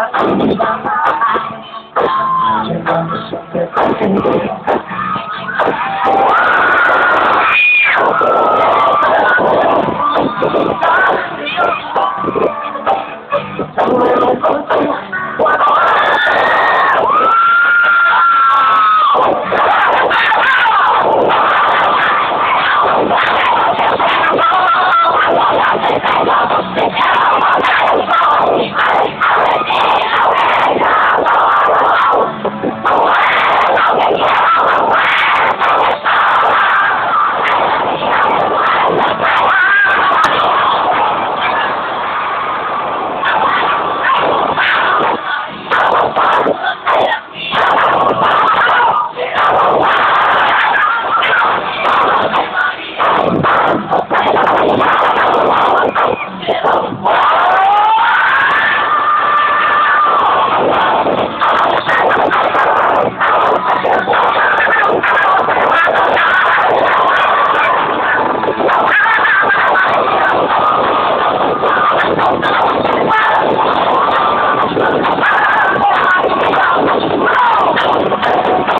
아, 제가 무섭게